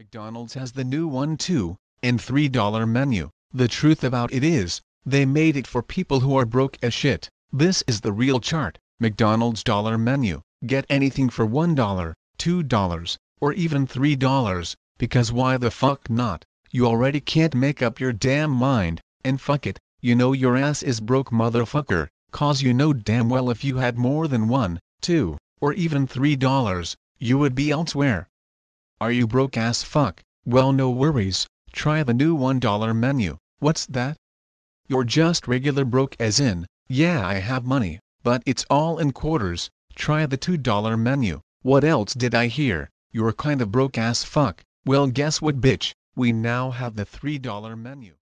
McDonald's has the new one two and $3 menu. The truth about it is, they made it for people who are broke as shit. This is the real chart. McDonald's dollar menu. Get anything for $1, $2, or even $3, because why the fuck not? You already can't make up your damn mind, and fuck it, you know your ass is broke motherfucker, cause you know damn well if you had more than one, two, or even $3, you would be elsewhere. Are you broke ass fuck? Well no worries, try the new $1 menu. What's that? You're just regular broke as in, yeah I have money, but it's all in quarters. Try the $2 menu. What else did I hear? You're kind of broke ass fuck. Well guess what bitch, we now have the $3 menu.